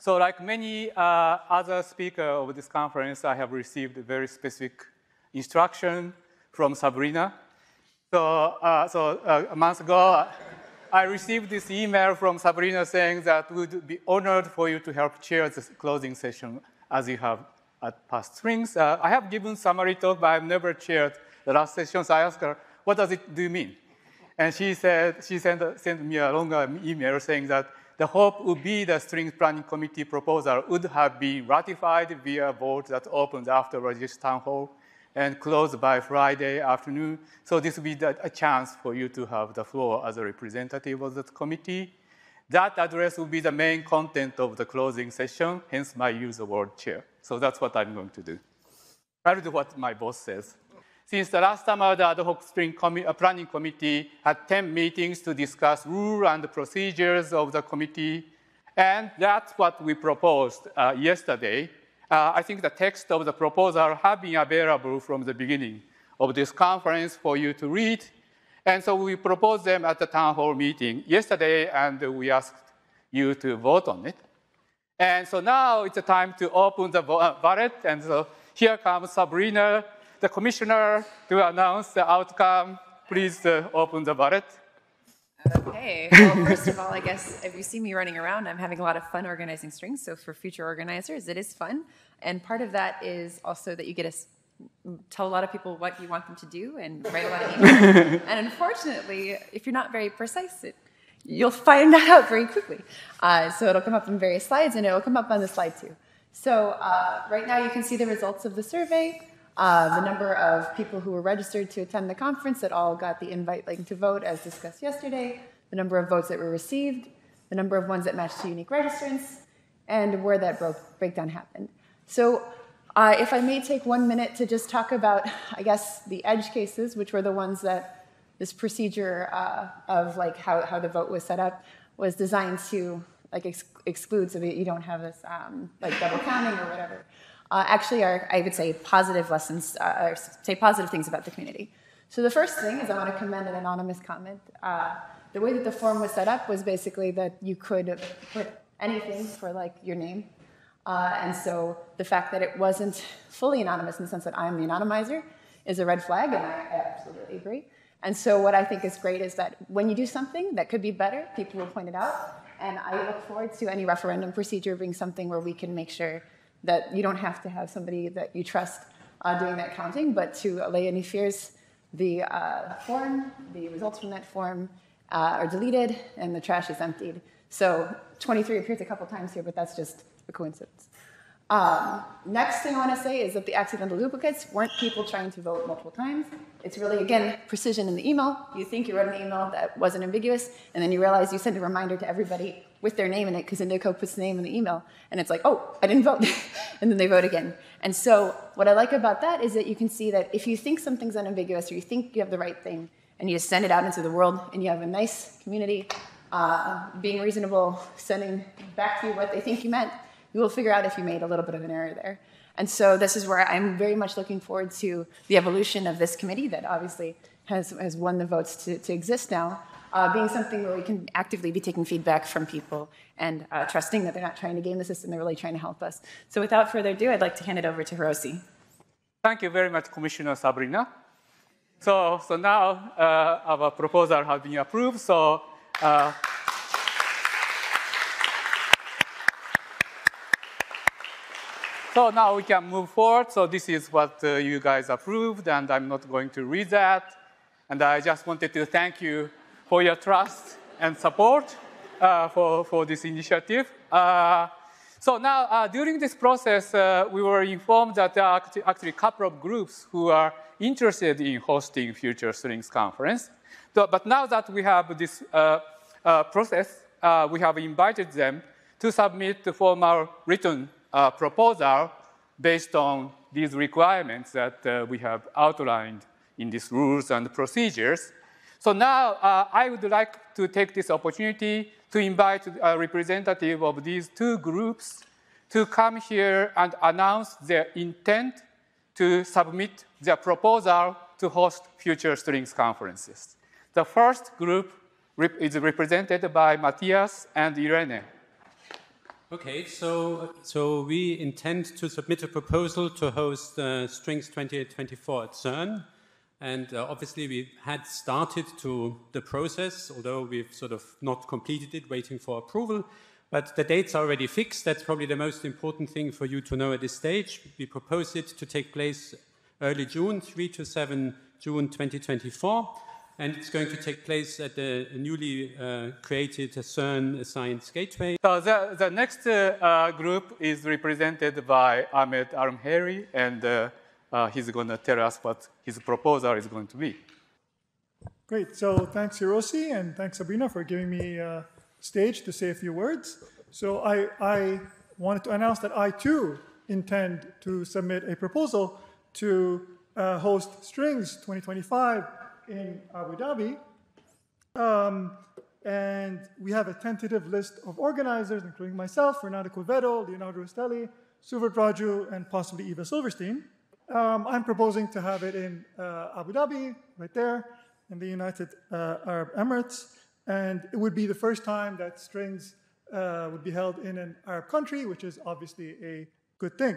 So like many uh, other speakers of this conference, I have received a very specific instruction from Sabrina. So, uh, so uh, a month ago, I received this email from Sabrina saying that would be honored for you to help chair the closing session as you have at past Strings. Uh, I have given summary talk, but I've never chaired the last session. So I asked her, what does it do mean? And she said, she sent, sent me a longer email saying that the hope would be the Strings Planning Committee proposal would have been ratified via a vote that opens after Regis Town Hall and closed by Friday afternoon. So this would be a chance for you to have the floor as a representative of the committee. That address will be the main content of the closing session, hence my use of word chair. So that's what I'm going to do. I'll do what my boss says. Since the last time the ad hoc spring commi uh, planning committee had 10 meetings to discuss rule and procedures of the committee, and that's what we proposed uh, yesterday. Uh, I think the text of the proposal have been available from the beginning of this conference for you to read, and so we proposed them at the town hall meeting yesterday, and we asked you to vote on it. And so now it's time to open the uh, ballot, and so here comes Sabrina the commissioner to announce the outcome. Please uh, open the ballot. Okay. Well, first of all, I guess if you see me running around, I'm having a lot of fun organizing strings. So for future organizers, it is fun. And part of that is also that you get to tell a lot of people what you want them to do and write a lot of emails. and unfortunately, if you're not very precise, it, you'll find that out very quickly. Uh, so it'll come up in various slides, and it'll come up on the slide too. So uh, right now you can see the results of the survey. Uh, the number of people who were registered to attend the conference that all got the invite link to vote, as discussed yesterday, the number of votes that were received, the number of ones that matched to unique registrants, and where that broke, breakdown happened. So, uh, if I may take one minute to just talk about, I guess, the edge cases, which were the ones that this procedure uh, of like how, how the vote was set up was designed to like ex- exclude so that you don't have this um, like double counting or whatever uh, actually are, I would say, positive lessons, uh, or say positive things about the community. So the first thing is I want to commend an anonymous comment. Uh, the way that the form was set up was basically that you could put anything for like your name. Uh, and so the fact that it wasn't fully anonymous in the sense that I'm the anonymizer is a red flag, and I absolutely agree. And so what I think is great is that when you do something that could be better, people will point it out. And I look forward to any referendum procedure being something where we can make sure that you don't have to have somebody that you trust uh, doing that counting, but to allay any fears, the uh, form, the results from that form uh, are deleted and the trash is emptied. So 23 appears a couple times here, but that's just a coincidence. Um, next thing I want to say is that the accidental duplicates weren't people trying to vote multiple times. It's really, again, precision in the email. You think you wrote an email that wasn't ambiguous, and then you realize you sent a reminder to everybody with their name in it because Indico puts the name in the email, and it's like, oh, I didn't vote, and then they vote again. And so, what I like about that is that you can see that if you think something's unambiguous or you think you have the right thing, and you just send it out into the world, and you have a nice community, uh, being reasonable, sending back to you what they think you meant you will figure out if you made a little bit of an error there. And so this is where I'm very much looking forward to the evolution of this committee that obviously has, has won the votes to, to exist now, uh, being something where we can actively be taking feedback from people and uh, trusting that they're not trying to game the system, they're really trying to help us. So without further ado, I'd like to hand it over to Hiroshi. Thank you very much, Commissioner Sabrina. So, so now uh, our proposal has been approved. So uh, So now we can move forward. So this is what uh, you guys approved, and I'm not going to read that. And I just wanted to thank you for your trust and support uh, for, for this initiative. Uh, so now, uh, during this process, we were informed that there are actually a couple of groups who are interested in hosting Future Strings Conference. So, but now that we have this process, we have invited them to submit the formal written uh, proposal based on these requirements that uh, we have outlined in these rules and procedures. So now uh, I would like to take this opportunity to invite a representative of these two groups to come here and announce their intent to submit their proposal to host future strings conferences. The first group is represented by Matthias and Irene. Okay, so so we intend to submit a proposal to host uh, Strings 2024 at CERN, and uh, obviously we had started to the process, although we've sort of not completed it, waiting for approval. But the dates are already fixed. That's probably the most important thing for you to know at this stage. We propose it to take place early June, 3 to 7 June 2024 and it's going to take place at the newly uh, created CERN Science Gateway. So the, the next uh, group is represented by Ahmed Almheiri, and uh, he's going to tell us what his proposal is going to be. Great. So thanks, Hiroshi, and thanks, Sabrina, for giving me a uh, stage to say a few words. So I, I wanted to announce that I, too, intend to submit a proposal to uh, host Strings 2025 in Abu Dhabi. Um, and we have a tentative list of organizers, including myself, Fernando Quevedo, Leonardo Rastelli, Suvrat Raju, and possibly Eva Silverstein. Um, I'm proposing to have it in uh, Abu Dhabi, right there, in the United uh, Arab Emirates. And it would be the first time that strings uh, would be held in an Arab country, which is obviously a good thing.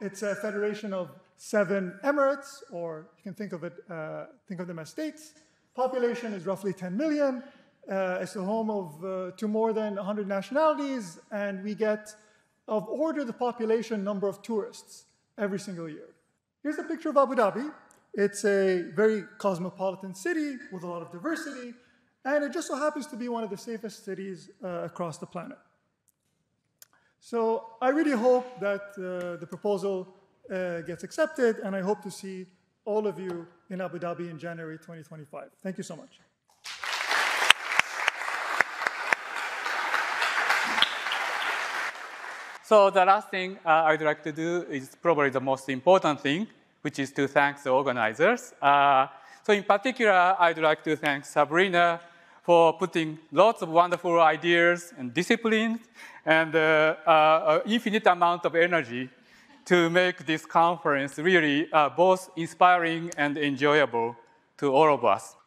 It's a federation of seven emirates, or you can think of, it, uh, think of them as states. Population is roughly 10 million. Uh, it's the home of uh, to more than 100 nationalities, and we get of order the population number of tourists every single year. Here's a picture of Abu Dhabi. It's a very cosmopolitan city with a lot of diversity, and it just so happens to be one of the safest cities uh, across the planet. So I really hope that uh, the proposal uh, gets accepted, and I hope to see all of you in Abu Dhabi in January 2025. Thank you so much. So the last thing uh, I'd like to do is probably the most important thing, which is to thank the organizers. Uh, so in particular, I'd like to thank Sabrina for putting lots of wonderful ideas and discipline and uh, uh, infinite amount of energy to make this conference really uh, both inspiring and enjoyable to all of us.